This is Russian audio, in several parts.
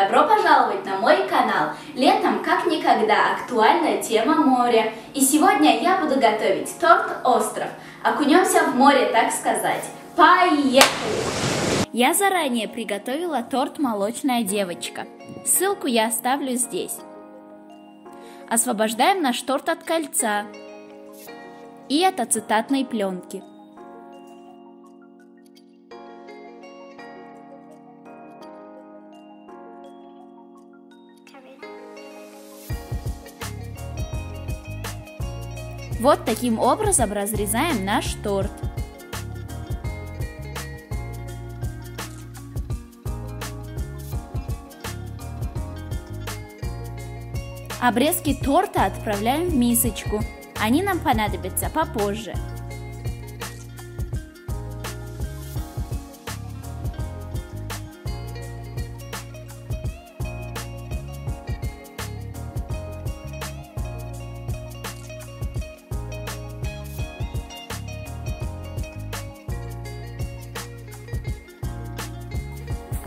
Добро пожаловать на мой канал! Летом как никогда актуальная тема моря. И сегодня я буду готовить торт «Остров». Окунемся в море, так сказать. Поехали! Я заранее приготовила торт «Молочная девочка». Ссылку я оставлю здесь. Освобождаем наш торт от кольца и от ацетатной пленки. Вот таким образом разрезаем наш торт. Обрезки торта отправляем в мисочку. Они нам понадобятся попозже.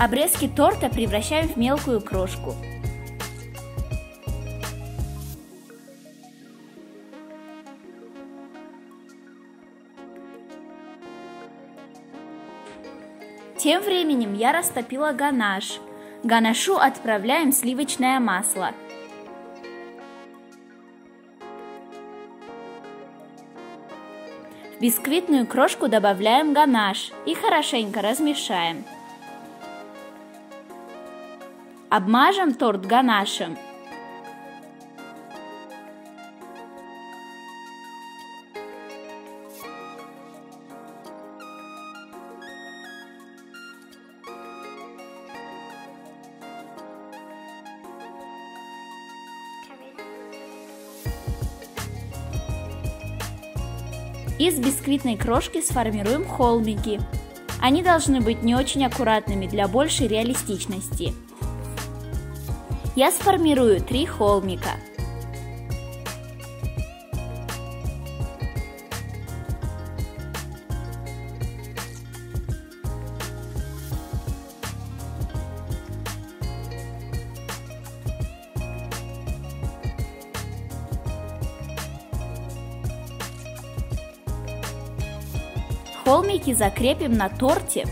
Обрезки торта превращаем в мелкую крошку. Тем временем я растопила ганаш. Ганашу отправляем сливочное масло. В бисквитную крошку добавляем ганаш и хорошенько размешаем. Обмажем торт ганашем. Из бисквитной крошки сформируем холмики. Они должны быть не очень аккуратными для большей реалистичности. Я сформирую три холмика. Холмики закрепим на торте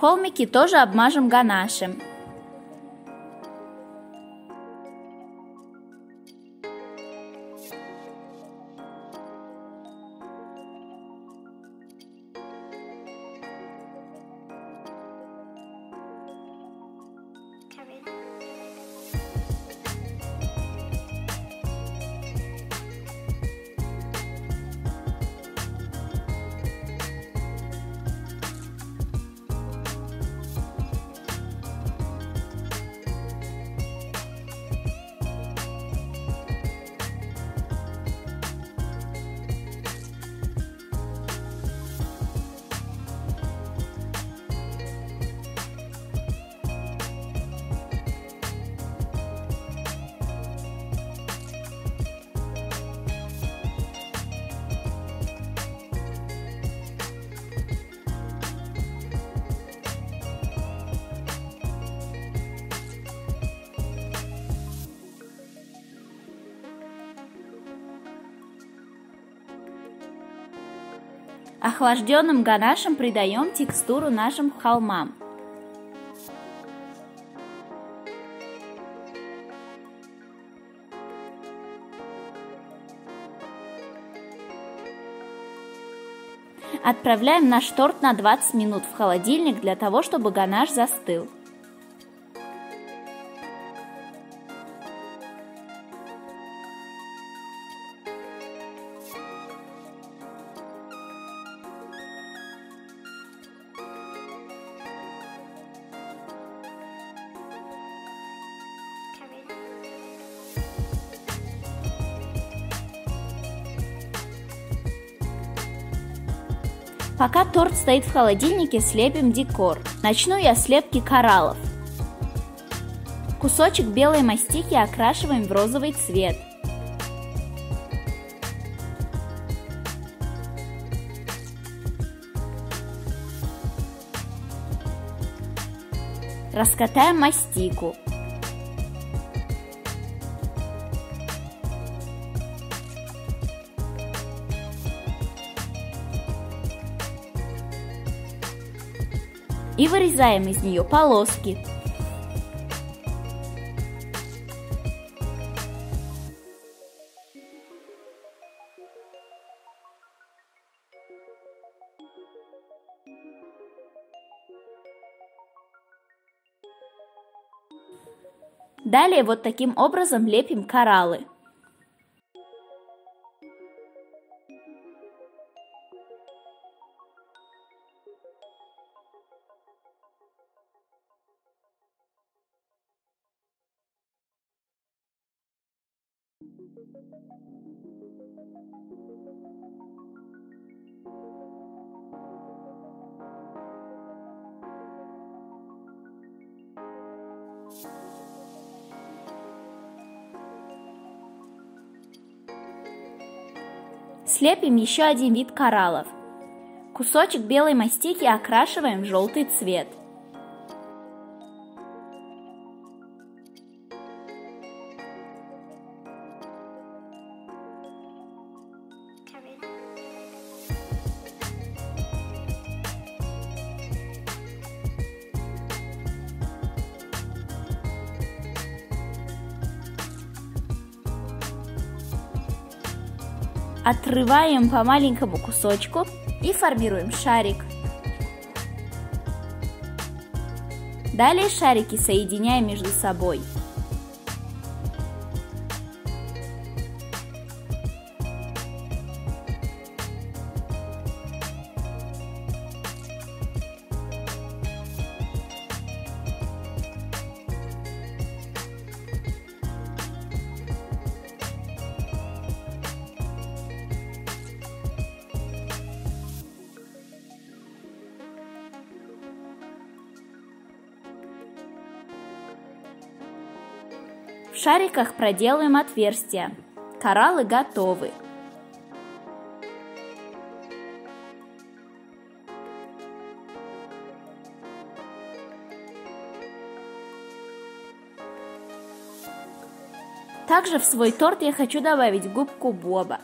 Холмики тоже обмажем ганашем. coming. Охлажденным ганашем придаем текстуру нашим холмам. Отправляем наш торт на 20 минут в холодильник для того, чтобы ганаш застыл. Пока торт стоит в холодильнике, слепим декор. Начну я с слепки кораллов. Кусочек белой мастики окрашиваем в розовый цвет. Раскатаем мастику. Вырезаем из нее полоски. Далее вот таким образом лепим кораллы. Слепим еще один вид кораллов. Кусочек белой мастики окрашиваем в желтый цвет. Отрываем по маленькому кусочку и формируем шарик. Далее шарики соединяем между собой. В шариках проделаем отверстия. Кораллы готовы. Также в свой торт я хочу добавить губку Боба.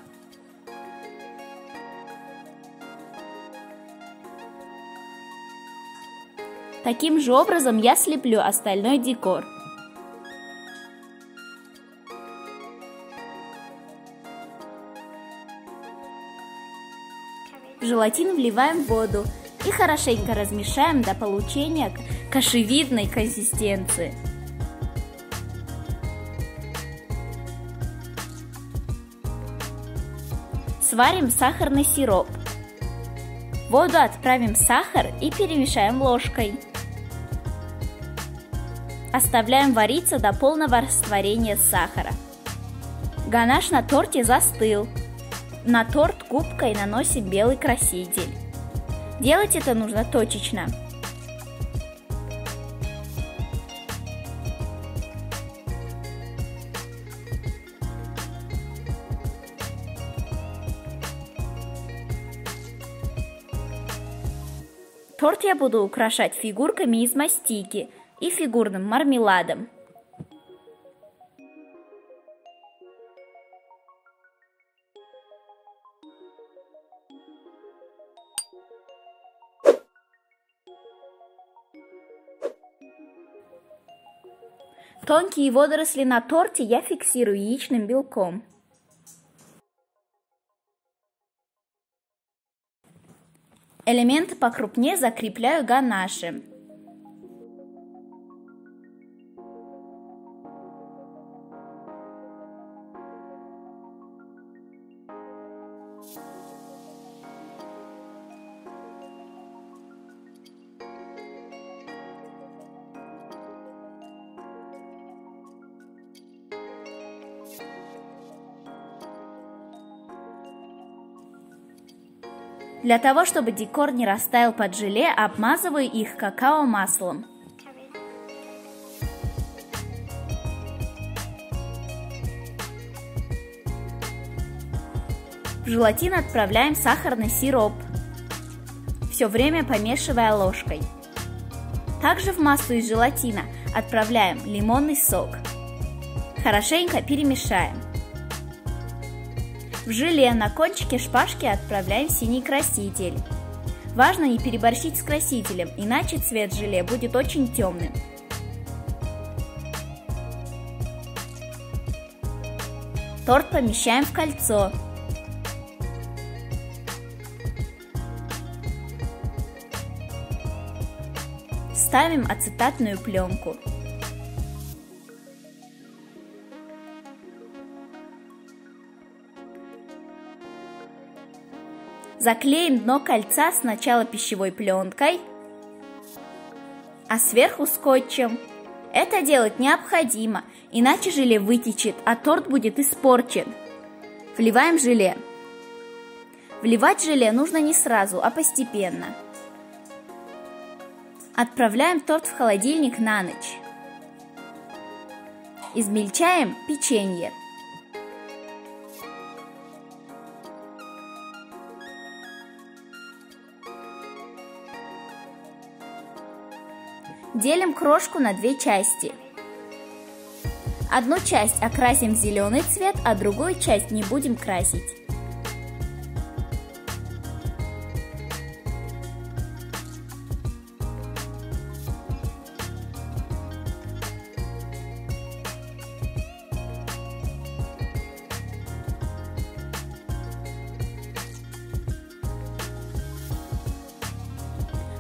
Таким же образом я слеплю остальной декор. В желатин вливаем воду и хорошенько размешаем до получения кашевидной консистенции. Сварим сахарный сироп. В воду отправим сахар и перемешаем ложкой. Оставляем вариться до полного растворения сахара. Ганаш на торте застыл. На торт губкой наносим белый краситель. Делать это нужно точечно. Торт я буду украшать фигурками из мастики и фигурным мармеладом. Тонкие водоросли на торте я фиксирую яичным белком. Элементы покрупнее закрепляю ганашем. Для того, чтобы декор не растаял под желе, обмазываю их какао-маслом. В желатин отправляем сахарный сироп, все время помешивая ложкой. Также в массу из желатина отправляем лимонный сок. Хорошенько перемешаем. В желе на кончике шпажки отправляем синий краситель. Важно не переборщить с красителем, иначе цвет желе будет очень темным. Торт помещаем в кольцо. Ставим ацетатную пленку. Заклеим дно кольца сначала пищевой пленкой, а сверху скотчем. Это делать необходимо, иначе желе вытечет, а торт будет испорчен. Вливаем желе. Вливать желе нужно не сразу, а постепенно. Отправляем торт в холодильник на ночь. Измельчаем печенье. Делим крошку на две части. Одну часть окрасим в зеленый цвет, а другую часть не будем красить.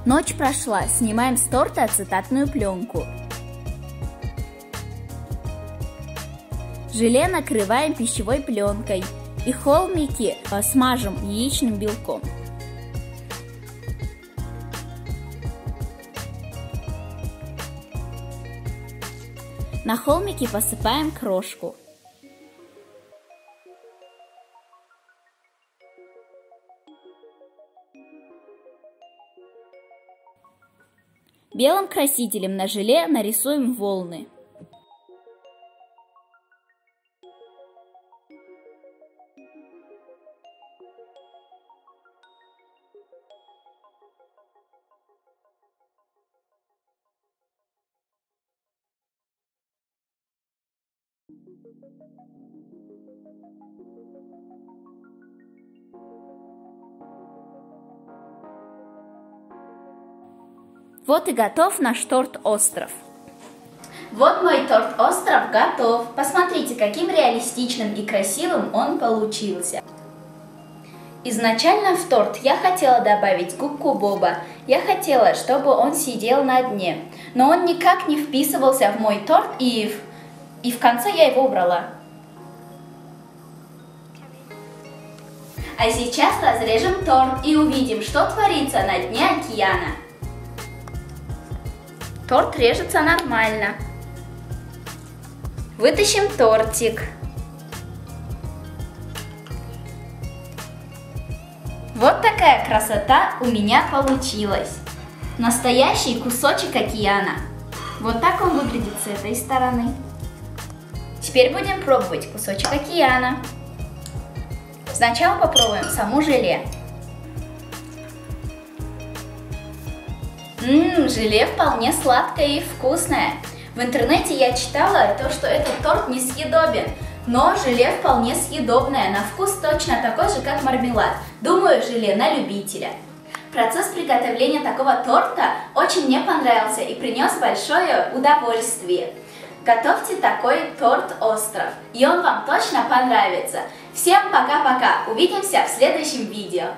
Ночь прошла, снимаем с торта ацетатную пленку. Желе накрываем пищевой пленкой и холмики смажем яичным белком. На холмики посыпаем крошку. Белым красителем на желе нарисуем волны. Вот и готов наш торт-остров. Вот мой торт-остров готов. Посмотрите, каким реалистичным и красивым он получился. Изначально в торт я хотела добавить губку Боба. Я хотела, чтобы он сидел на дне. Но он никак не вписывался в мой торт и в, и в конце я его убрала. А сейчас разрежем торт и увидим, что творится на дне океана. Торт режется нормально. Вытащим тортик. Вот такая красота у меня получилась. Настоящий кусочек океана. Вот так он выглядит с этой стороны. Теперь будем пробовать кусочек океана. Сначала попробуем саму желе. Ммм, желе вполне сладкое и вкусное. В интернете я читала то, что этот торт несъедобен, но желе вполне съедобное, на вкус точно такой же, как мармелад. Думаю, желе на любителя. Процесс приготовления такого торта очень мне понравился и принес большое удовольствие. Готовьте такой торт-остров, и он вам точно понравится. Всем пока-пока, увидимся в следующем видео.